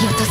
き落と